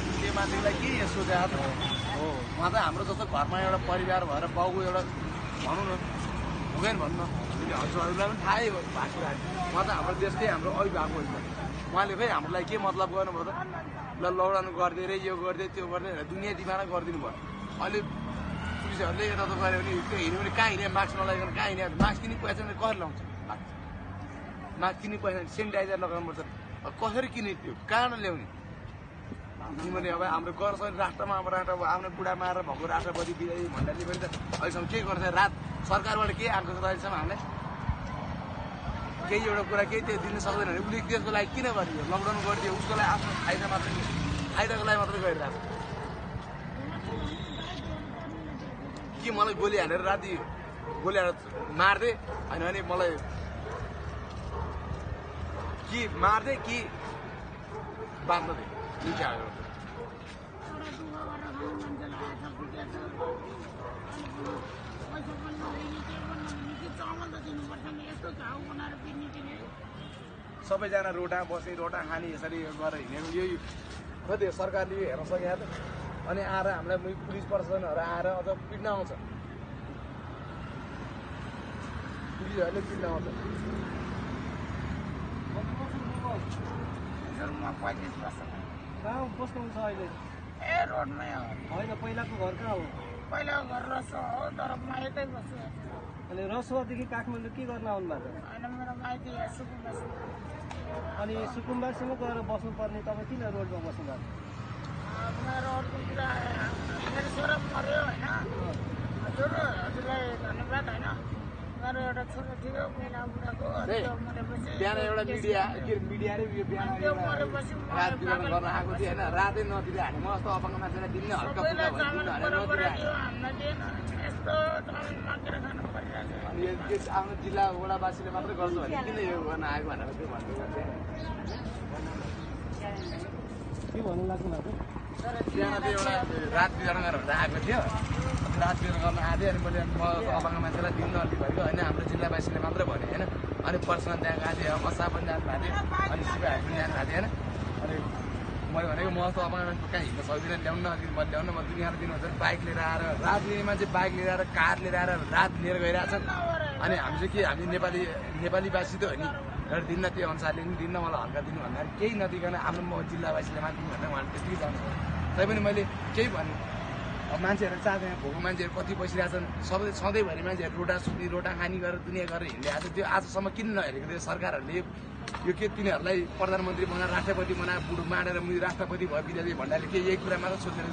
राजनीतिक मान्छेलाई के यो सोचेको त हो उहाँ त हाम्रो जस्तो घरमा एउटा परिवार भएर बाउको एउटा भनौँ न हुँदैन भन्नु। हजुरहरूलाई पनि थाहै भएको कुरा उहाँ त हाम्रो देशकै हाम्रो अभिभावक होइन उहाँले हाम्रो लागि के मतलब गर्नुभयो त? ल लकडाउन गरिदिए रे यो गरिदिए त्यो गरिदिए दुनियाँ दिमाग गरिदिनु भयो। अहिले पुलिसहरूले यता त गऱ्यो भने त्यो हिँड्यो भने कहाँ हिँड्यो? मास्क नलाइकन कहाँ हिँड्यो? मास्क किने पैसा भने कसरी लाउँछ मास्क। किने पैसा सेनिटाइजर लगाउनुपर्छ। कसरी किने त्यो? कहाँ ल्याउने? किनभने अब हाम्रो गर्छ राष्ट्रमा अब राष्ट्र अब आफ्नो बुढा मारेर भएको राष्ट्रपति विजय भण्डारीले पनि त अहिलेसम्म के गर्छ? रात सरकारबाट के आएको छ अहिलेसम्म हामीलाई? केही एउटा कुरा केही त्यो दिन सक्दैन भने उसले त्यसको लागि किन गरिदियो लकडाउन गरिदियो उसको लागि आफ्नो फाइदा मात्रै फाइदाको लागि मात्रै गरिरहेको छ। कि मलाई गोली हानेर राति गोली हानेर मारिदिए होइन भने मलाई कि मारिदिए कि एउटा। सबैजना रोटा बस्ने रोटा खाने यसरी गरेर हिँडेको यही हो, सरकारले यो हेर्न सकेको त अनि आएर हामीलाई पुलिस प्रशासनहरू आएर अझ पिट्न आउँछ। पुलिसहरूले पिट्न आउँछ। पैँतिस वर्ष कहाँ बस्नुहुन्छ अहिले? ए रोडमै हो। होइन पहिलाको घर कहाँ हो? पहिला घर रस हो तर म यतै बस्छु अनि रसुवादेखि काठमाडौँ के गर्न आउनु भएको होइन मेरो माइती सुकुम बस्छु अनि सुकुम्बारसम्म गएर बस्नुपर्ने तपाईँ किन रोडमा बस्नु भएको मेरो अर्को कुरा मेरो छोरा मऱ्यो होइन। हजुर हजुरलाई धन्यवाद होइन। बिहान एउटा मिडिया के अरे मिडियाले यो बिहान रात बिहान गर्न आएको थियो होइन रातै नदिँदै हाने म जस्तो अपाङ्ग मान्छेलाई दिन्न हल्का सबैलाई भयो आफ्नो जिल्ला वडावासीले मात्रै गर्छ भने किन यो गर्न आएको भनेर त्यो भन्दै के भन्नु लाग्नु भएको बिहान चाहिँ एउटा रात बिहान गरेर आएको थियो रात बिहान गर्न थियो अनि मैले म अपाङ्ग मान्छेलाई दिन्न अलि भएको होइन हाम्रो जिल्लावासीले मात्रै भने होइन अनि पर्सनल त्यहाँ गएको थियो मसा पनि जानु भएको थियो अनि शिवहरू पनि जानु भएको थियो होइन अनि मैले भनेको म अपाङ्ग मान्छे कहाँ हिँड्न सक्दिनँ ल्याउनु म ल्याउनु म दुनियाँको दिनुहुन्छ बाइक लिएर आएर रात लिने मान्छे बाइक लिएर आएर कार लिएर आएर रात लिएर गइरहेको छ अनि हामी चाहिँ के हामी नेपाली नेपालीवासी त हो नि। एउटा दिन्न त्यो अनुसारले नि दिन्न मलाई हल्का दिनु भन्दाखेरि केही नदिकन आफ्नो म जिल्लावासीले दिनु भन्दा उहाँले त्यतिकै जान्छ तैपनि मैले केही भने अब मान्छेहरू चाहँदैन भोको मान्छेहरू कति बसिरहेछन् सबै सधैँभरि मान्छेहरू रोटा सुत्ने रोटा खानी गरेर दुनियाँ गरेर हिँडिरहेको छ। त्यो आजसम्म किन नहेरेको थियो? सरकारहरूले यो के तिनीहरूलाई प्रधानमन्त्री बनाएर राष्ट्रपति बनाएर बुढो माडेर मुनि राष्ट्रपति भयो विद्यार्थी भण्डारीले के यही कुरा मात्र सोचेर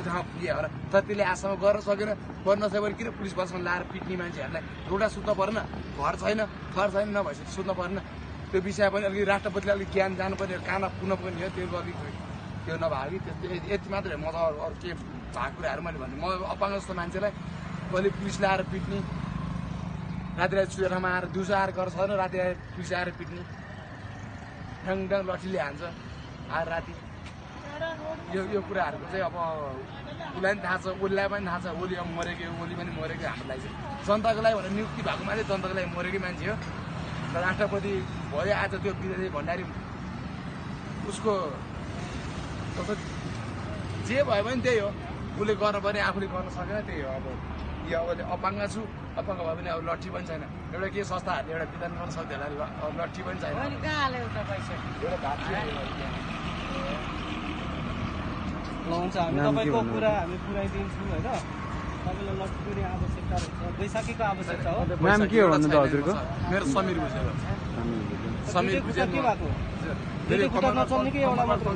त्यो ठाउँ पुगे होला तर त्यसले आजसम्म गर्न सकेन गर्न नसक्यो भने किन पुलिस प्रशासन लाएर पिट्ने मान्छेहरूलाई रोटा सुत्न परेन? घर छैन थर छैन नभएपछि सुत्न परेन? त्यो विषय पनि अलिकति राष्ट्रपतिले अलिक ज्ञान जानुपर्ने काना पुग्न पनि हो त्यो अलिक त्यो नभए त्यो यति मात्रै। म त अरू के भएको कुराहरू मैले भन्नु म अपाङ्ग जस्तो मान्छेलाई कहिले पुलिस ल्याएर पिट्ने। राति राति चुरेरमा आएर दिउँसो आएर गरेर छैन राति आएर पुलिस आएर पिट्ने। ड्याङ ड्याङ लठीले हान्छ। आएर राति यो यो कुराहरूको चाहिँ अब उसलाई पनि थाहा छ उसलाई पनि थाहा छ ओली अब मरेको ओली पनि मरेको हाम्रो लागि चाहिँ। जनताको लागि भनेर नियुक्ति भएको मान्छे जनताको लागि मरेकै मान्छे हो। र राष्ट्रपति भयो आज त्यो विजय भण्डारी उसको जे भयो भने त्यही हो। उसले गर्नुपर्ने आफूले गर्न सकेन त्यही हो। अब यो अब अपाङ्ग छु अपाङ्ग भयो भने अब लट्ठी पनि छैन। एउटा के संस्थाहरूले एउटा विधान गर्न सक्दैन अब लट्ठी पनि छैन कहाँ हाल्यो त पैसा एउटा घाट थियो। ल हुन्छ हामी तपाईँको कुरा हामी पुऱ्याइदिन्छौँ होइन? तपाईँलाई लट्ठी पनि आवश्यकता रहेछ बैशाखीको आवश्यकता हो। नाम के हो भन्नु त हजुरको? मेरो समीर भुजेल। समीर भुजेल। के भएको दुईटै खुट्टा नचल्ने कि एउटा मात्र?